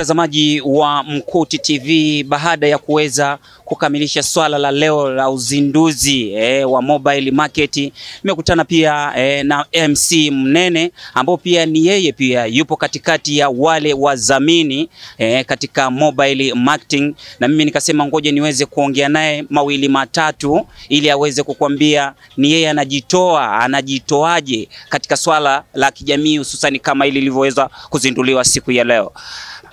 mtazamaji wa Mkuti TV, baada ya kuweza kukamilisha swala la leo la uzinduzi eh, wa mobile market, nimekutana pia eh, na MC Mnene ambao pia ni yeye pia yupo katikati ya wale wadhamini eh, katika mobile marketing, na mimi nikasema ngoja niweze kuongea naye mawili matatu ili aweze kukwambia ni yeye anajitoa anajitoaje katika swala la kijamii hususani kama hili lilivyoweza kuzinduliwa siku ya leo.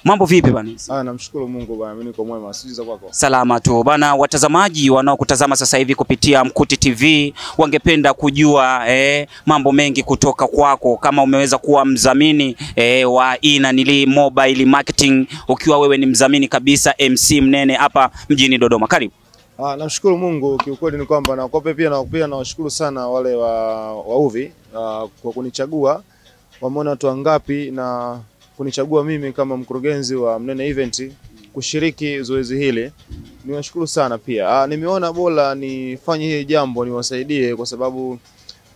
Mambo vipi bana? Ah, namshukuru Mungu bwana, mimi niko mwema. Sijui za kwako. Salama tu bana. Watazamaji wanaokutazama sasa hivi kupitia Mkuti TV wangependa kujua eh, mambo mengi kutoka kwako, kama umeweza kuwa mdhamini eh, wa Inanili Mobile Marketing, ukiwa wewe ni mdhamini kabisa MC Mnene hapa mjini Dodoma. Karibu. Ah, namshukuru Mungu kiukweli ni kwamba na kwa pia na pia nawashukuru sana wale wa wauvi uh, kwa kunichagua. Wameona watu wangapi na kunichagua mimi kama mkurugenzi wa Mnene Event kushiriki zoezi hili. Niwashukuru sana pia. Ah, nimeona bora nifanye hili jambo niwasaidie kwa sababu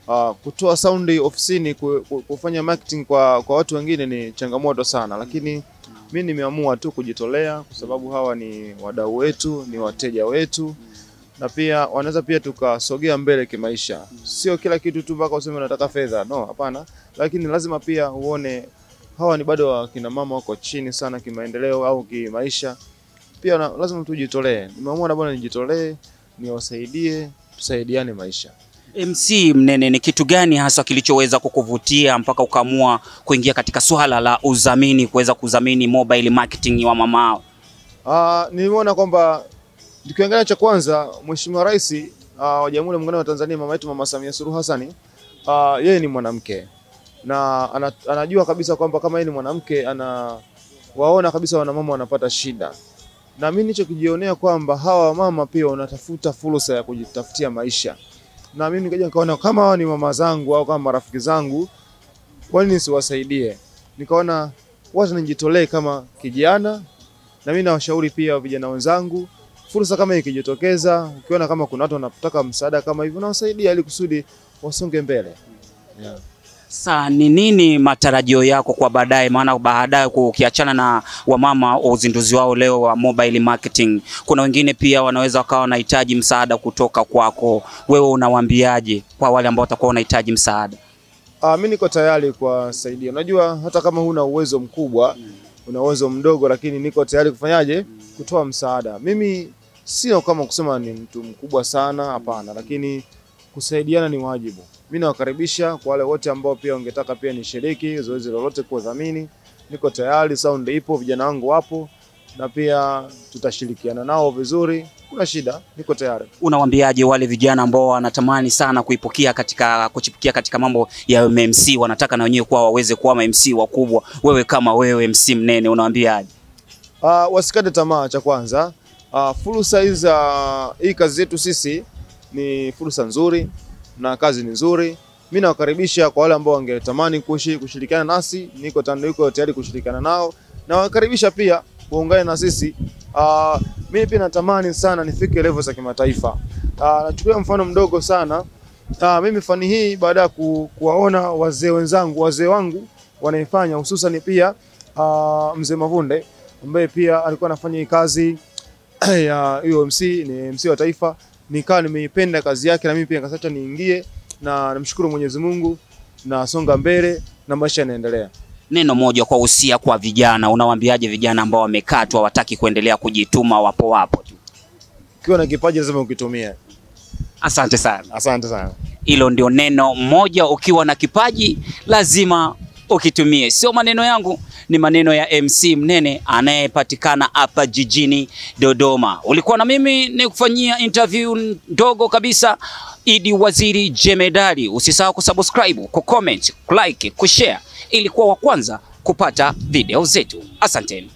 ah, kutoa saundi ofisini ku- ku- kufanya marketing kwa, kwa watu wengine ni changamoto sana, lakini mi nimeamua tu kujitolea kwa sababu hawa ni wadau wetu, ni wateja wetu na pia wanaweza pia tukasogea mbele kimaisha. Sio kila kitu tu mpaka useme unataka fedha, no, hapana, lakini lazima pia uone hawa ni bado wakina mama wako chini sana kimaendeleo au kimaisha. Pia na, lazima tujitolee. Nimeamua na bwana nijitolee, niwasaidie, tusaidiane maisha. MC Mnene, ni kitu gani hasa kilichoweza kukuvutia mpaka ukaamua kuingia katika swala la udhamini, kuweza kudhamini mobile marketing wa mamao? Ah, nimeona kwamba tukiangalia cha kwanza, Mheshimiwa Rais ah, wa Jamhuri ya Muungano wa Tanzania mama yetu Mama Samia Suluhu Hassan ah, yeye ni mwanamke na ana, anajua kabisa kwamba kama yeye ni mwanamke ana waona kabisa wanamama wanapata shida, na mimi nilichokijionea kwamba hawa wamama pia wanatafuta fursa ya kujitafutia maisha, na mimi nikaja nikaona kama hawa ni mama zangu au kama marafiki zangu, kwa nini siwasaidie? Nikaona wacha nijitolee kama kijana na mimi nawashauri pia vijana wenzangu, fursa kama ikijitokeza, ukiona kama kuna watu wanataka msaada kama hivyo, nawasaidia ili kusudi wasonge mbele. Yeah. Sa ni nini matarajio yako kwa baadaye? Maana baadaye ukiachana na wamama wa uzinduzi wao leo wa mobile marketing, kuna wengine pia wanaweza wakawa wanahitaji msaada kutoka kwako. Wewe unawaambiaje kwa wale ambao watakuwa wanahitaji msaada? Ah, mimi niko tayari kuwasaidia. Unajua hata kama huna uwezo mkubwa, mm. una uwezo mdogo, lakini niko tayari kufanyaje, Mm. kutoa msaada. Mimi sio kama kusema ni mtu mkubwa sana, hapana, lakini kusaidiana ni wajibu. Mimi nawakaribisha kwa wale wote ambao pia wangetaka pia nishiriki zoezi lolote kwa dhamini. Niko tayari, sound ipo, vijana wangu wapo na pia tutashirikiana nao vizuri. Kuna shida, niko tayari. Unawaambiaje wale vijana ambao wanatamani sana kuipokea katika kuchipukia katika mambo ya MMC, wanataka na wenyewe kuwa waweze kuwa MMC MC wakubwa? Wewe kama wewe MC Mnene, unawaambiaje? Uh, wasikate tamaa. Cha kwanza uh, fursa hizi za hii kazi yetu sisi ni fursa nzuri na kazi ni nzuri. Mimi nawakaribisha kwa wale ambao wangetamani kushi- kushirikiana nasi, niko niko tayari kushirikiana nao. Nawakaribisha pia kuungana na sisi. Uh, mimi pia natamani sana nifike level za kimataifa. Uh, nachukulia mfano mdogo sana. Uh, mimi fani hii baada ya ku, kuwaona wazee wenzangu, wazee wangu wanaifanya hususan pia uh, mzee Mavunde ambaye pia alikuwa anafanya kazi ya hiyo MC, ni MC wa taifa. Nikawa nimeipenda kazi yake na mimi pia nikasacha niingie, na namshukuru Mwenyezi Mungu, nasonga mbele na maisha yanaendelea. Neno moja kwa usia kwa vijana, unawaambiaje vijana ambao wamekatwa hawataki kuendelea kujituma, wapo wapo tu? Ukiwa na kipaji lazima ukitumie. Asante sana. Asante sana. Hilo ndio neno moja, ukiwa na kipaji lazima ukitumie. Sio maneno yangu, ni maneno ya MC Mnene anayepatikana hapa jijini Dodoma. Ulikuwa na mimi ni kufanyia interview ndogo kabisa, Idi Waziri Jemedari. Usisahau kusubscribe, kucomment, kulike, kushare ili kuwa wa kwanza kupata video zetu. Asanteni.